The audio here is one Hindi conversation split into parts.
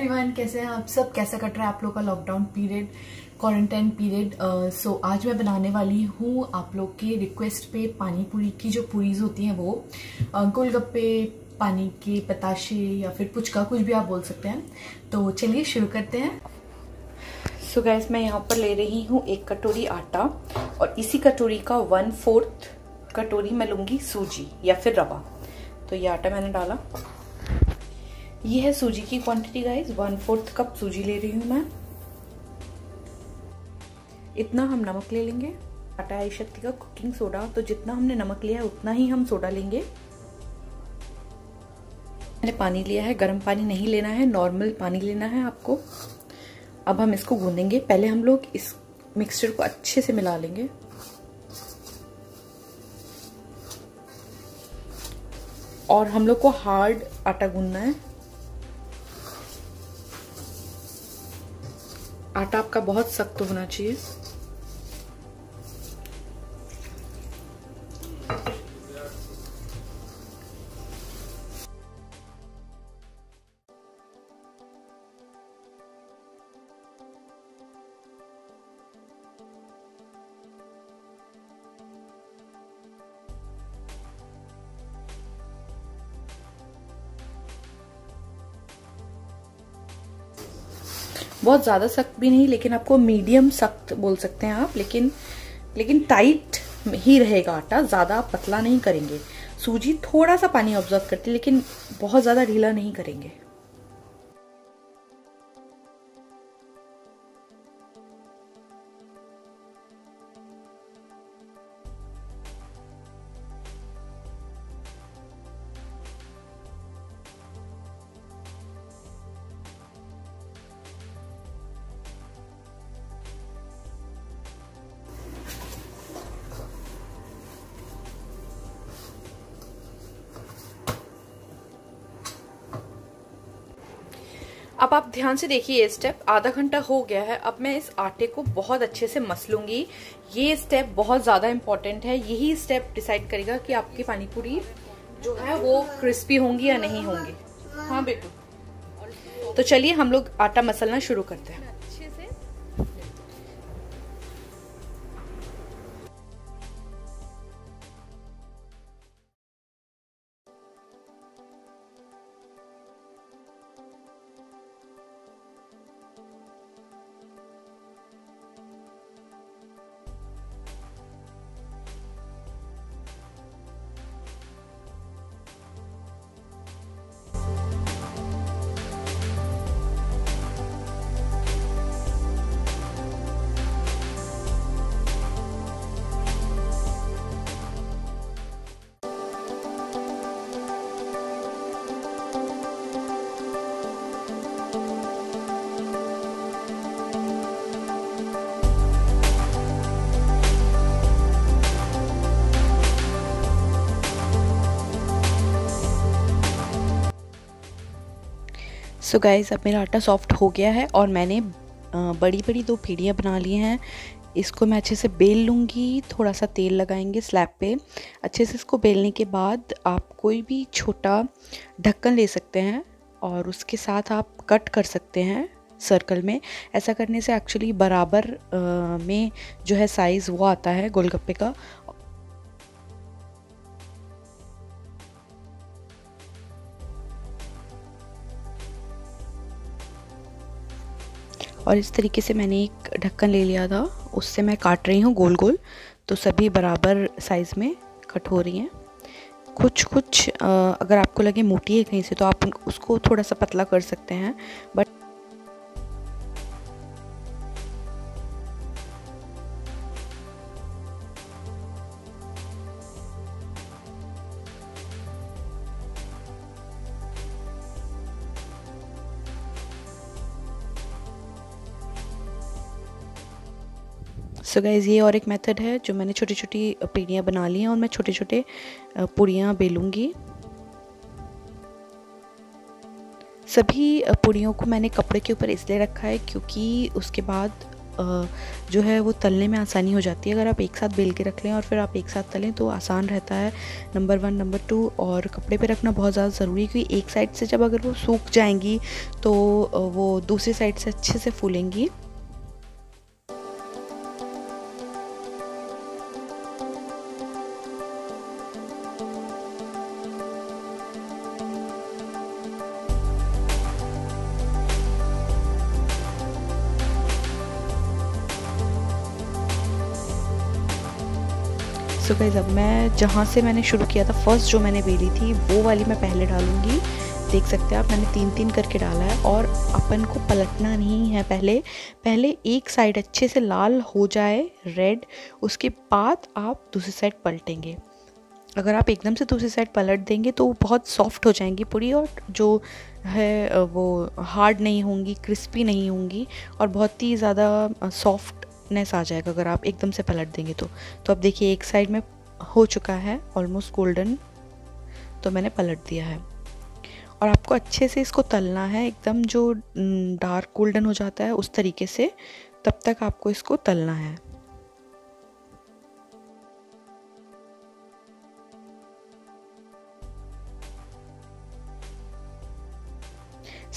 एवरीवन कैसे हैं आप सब? कैसा कट रहा है आप लोग का lockdown period quarantine period so आज मैं बनाने वाली हूँ आप लोग के रिक्वेस्ट पे पानी पूरी की जो पूरीज होती हैं वो। Uh, गोलगप्पे पानी के पताशे या फिर पुचका कुछ भी आप बोल सकते हैं। तो चलिए शुरू करते हैं। सो so गैस मैं यहाँ पर ले रही हूँ एक कटोरी आटा और इसी कटोरी का वन फोर्थ कटोरी मैं लूँगी सूजी या फिर रवा। तो ये आटा मैंने डाला। ये है सूजी की quantity guys one fourth cup सूजी ले रही हूँ मैं. इतना हम नमक ले लेंगे. आटा आई शक्ति का कुकिंग सोडा तो जितना हमने नमक लिया है, उतना ही हम सोडा लेंगे. मैंने पानी लिया है, गर्म पानी नहीं लेना है नॉर्मल पानी लेना है आपको. अब हम इसको गूंदेंगे. पहले हम लोग इस मिक्सचर को अच्छे से मिला लेंगे. और हम लोग को हार्ड आटा गूंदना है. आटा आपका बहुत सख्त होना चाहिए। बहुत ज़्यादा सख्त भी नहीं, लेकिन आपको मीडियम सख्त बोल सकते हैं आप, लेकिन लेकिन टाइट ही रहेगा आटा, ज़्यादा पतला नहीं करेंगे। सूजी थोड़ा सा पानी ऑब्ज़र्व करती है लेकिन बहुत ज़्यादा ढीला नहीं करेंगे। अब आप ध्यान से देखिए, ये स्टेप आधा घंटा हो गया है। अब मैं इस आटे को बहुत अच्छे से मसलूँगी। ये स्टेप बहुत ज़्यादा इम्पोर्टेंट है। यही स्टेप डिसाइड करेगा कि आपकी पानीपुरी जो है वो क्रिस्पी होंगी या नहीं होंगी। हाँ बेटू तो चलिए हम लोग आटा मसलना शुरू करते हैं। सो so गाइस अब मेरा आटा सॉफ्ट हो गया है और मैंने बड़ी बड़ी दो पीढ़ियाँ बना ली हैं। इसको मैं अच्छे से बेल लूँगी थोड़ा सा तेल लगाएँगे स्लैब पे। अच्छे से इसको बेलने के बाद आप कोई भी छोटा ढक्कन ले सकते हैं और उसके साथ आप कट कर सकते हैं सर्कल में। ऐसा करने से एक्चुअली बराबर में जो है साइज़ वो आता है गोलगप्पे का। और इस तरीके से मैंने एक ढक्कन ले लिया था। उससे मैं काट रही हूँ गोल गोल। तो सभी बराबर साइज़ में कट हो रही हैं। कुछ कुछ अगर आपको लगे मोटी है कहीं से तो आप उसको थोड़ा सा पतला कर सकते हैं। बट सो गाइज़ ये और एक मेथड है जो मैंने छोटी छोटी पीढ़ियाँ बना ली हैं और मैं छोटे छोटे पूड़ियाँ बेलूँगी। सभी पूड़ियों को मैंने कपड़े के ऊपर इसलिए रखा है क्योंकि उसके बाद जो है वो तलने में आसानी हो जाती है। अगर आप एक साथ बेल के रख लें और फिर आप एक साथ तलें तो आसान रहता है। नंबर वन नंबर टू और कपड़े पे रखना बहुत ज़्यादा ज़रूरी है क्योंकि एक साइड से जब अगर वो सूख जाएँगी तो वो दूसरी साइड से अच्छे से फूलेंगी। सो गाइज़ अब मैं जहाँ से मैंने शुरू किया था फ़र्स्ट जो मैंने बेली थी, वो वाली मैं पहले डालूँगी। देख सकते हैं आप, मैंने तीन तीन करके डाला है और अपन को पलटना नहीं है पहले। पहले एक साइड अच्छे से लाल हो जाए रेड उसके बाद आप दूसरी साइड पलटेंगे। अगर आप एकदम से दूसरी साइड पलट देंगे तो बहुत सॉफ्ट हो जाएँगी पूरी और जो है, वो हार्ड नहीं होंगी क्रिस्पी नहीं होंगी और बहुत ही ज़्यादा सॉफ्ट सॉफ्टनेस आ जाएगा, अगर आप एकदम से पलट देंगे तो। तो अब देखिए, एक साइड में हो चुका है ऑलमोस्ट गोल्डन तो मैंने पलट दिया है। और आपको अच्छे से इसको तलना है, एकदम जो डार्क गोल्डन हो जाता है, उस तरीके से, तब तक आपको इसको तलना है।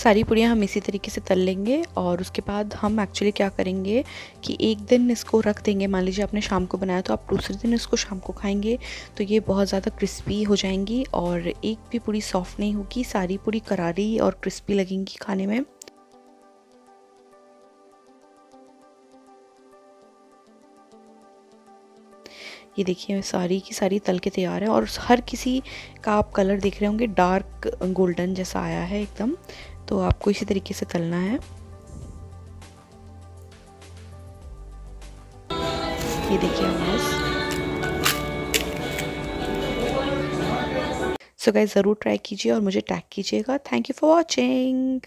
सारी पूड़ियाँ हम इसी तरीके से तल लेंगे और उसके बाद हम एक्चुअली क्या करेंगे कि एक दिन इसको रख देंगे। मान लीजिए आपने शाम को बनाया तो आप दूसरे दिन इसको शाम को खाएँगे तो ये बहुत ज़्यादा क्रिस्पी हो जाएँगी और एक भी पूड़ी सॉफ्ट नहीं होगी। सारी पूड़ी करारी और क्रिस्पी लगेंगी खाने में। ये देखिए, सारी की सारी तल के तैयार है और हर किसी का आप कलर देख रहे होंगे। डार्क गोल्डन जैसा आया है एकदम। तो आपको इसी तरीके से तलना है। ये देखिए सो गाइस ज़रूर ट्राई कीजिए और मुझे टैग कीजिएगा। Thank you for watching